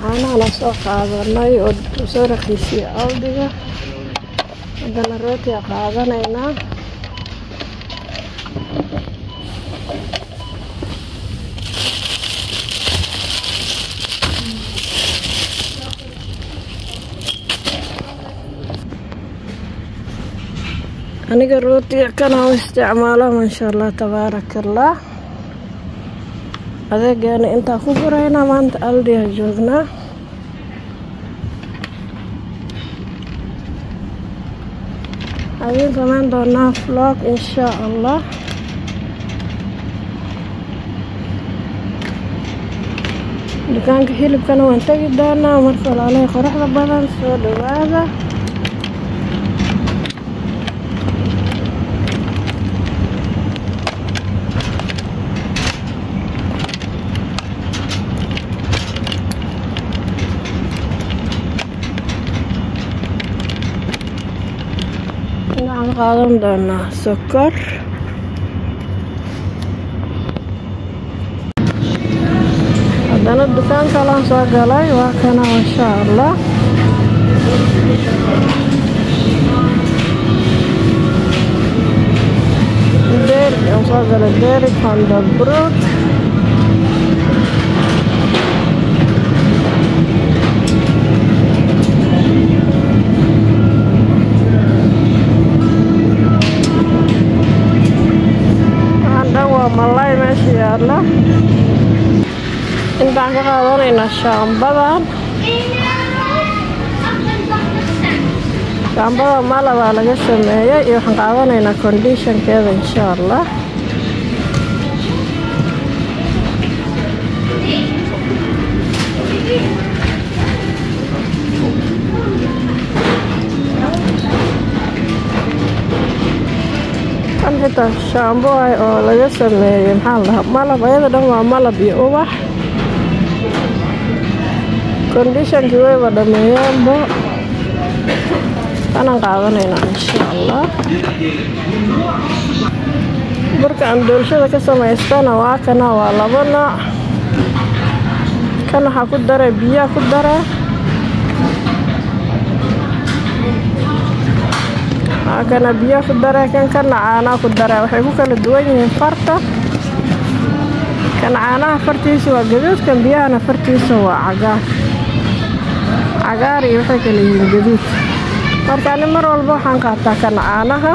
caanaana soo qaadanay oo soo raqiisiyey aldiga. Haddana rootiga qaadanaynaa. Aniga rootiga kana u isticmaala maasha allah tabaaraka allah adeegaana intaa ku guraynaa maanta aldiga joognaa adiin samayn doonaa vlog insha allah dukaanka hilibkana waan tegi doonaa marka walaalahay qoraxda badan soo dhawaada qaadan doonaa sokor haddana dukaan kalaan soo galay waa kana insha allah aan soo galay deeri panda ka qaadanaynaa shaambadan. Shaambada malabaa laga sameeyey iyo waxaan qaadanaynaa kondishankeeda insha allah kan xitaa shaambo ah oo laga sameeyey maxaa la dhahaa malab ayada dhan waa malab iyo ubax kondishankii wayba dhameeyeenbo kanaan qaadanaynaa insha allah burka aan doolshada ka samaystana waa kana waa labo nooc kan waxaa ku dare biyaa ku dare kana biyo ku dare kan kana caanaa ku dare waxay ku kala duwan yihiin farta. Kan caanaha fartiisa waa gaduud kan biyahana fartiisa waa cagaar cagaar iyo waxay kala yihiin gaduud marka ani mar walba waxaan qaataa kan caanaha.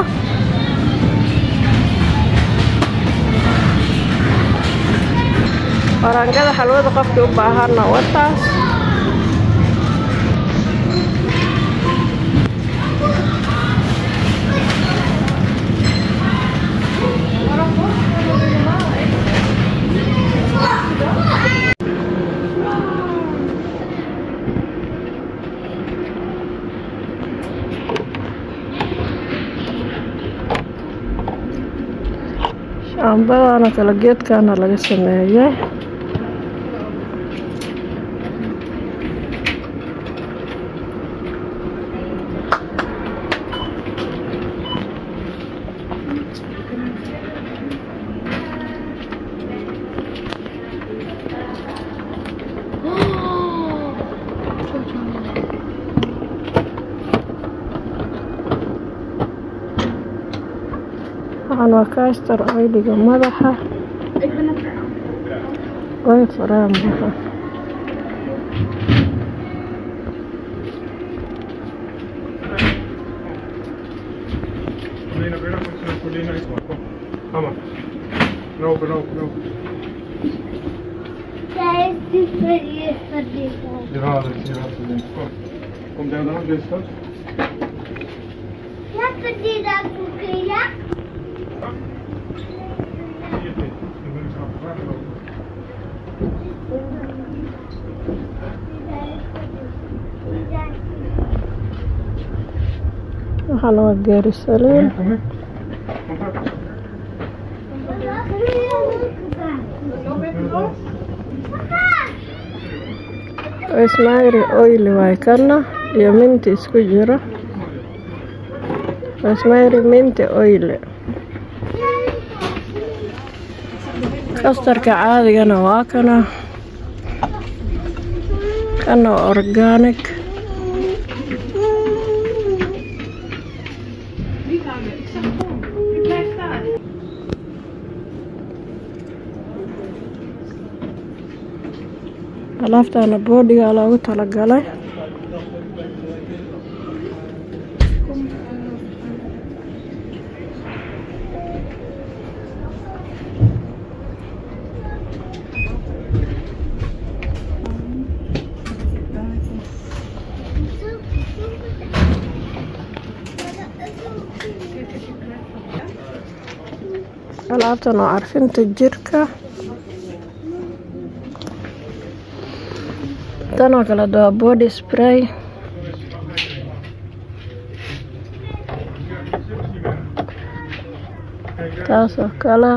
Waraangada xalwada qofkii u baahana wataas shaambadana kala geedkana laga sameeyey Waxan waa castor oiliga madaxa oil faraha madaxa. Mama, no, no, no. Hier halen, hier halen. Kom, kom daar dan, dit is dat. Ja, verdien dat boekje, ja? Hier, dit. Dan wil ik gaan vragen over. waxaan waa gaari saliin ismairi oyli waay kana iyo minti isku jiro ismairi minti oyli kastarka caadigana waa kana. Kana organic. Alaabtana boodhiga loogu talagalay alaabtan waa carfinta jirka. Tanoo kaleed waa body spray. Taasoo kale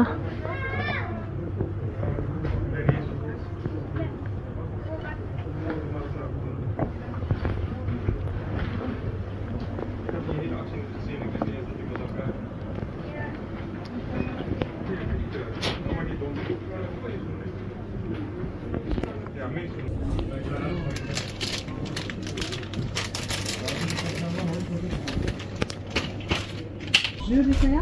이거 드세요?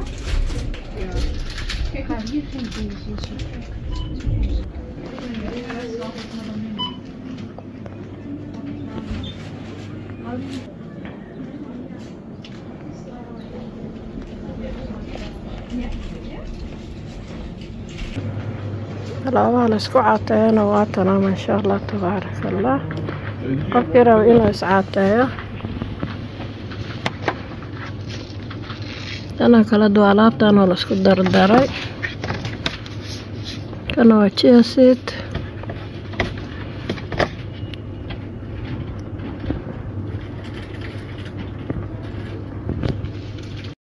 Yeah. Alaabaha laysku caateeyana waa tana maasha allah tabaaraka allah qofkii raba inuu iscaateeyo tana kale waa alaabtan oo la isku dardaray. Kana waa chia seed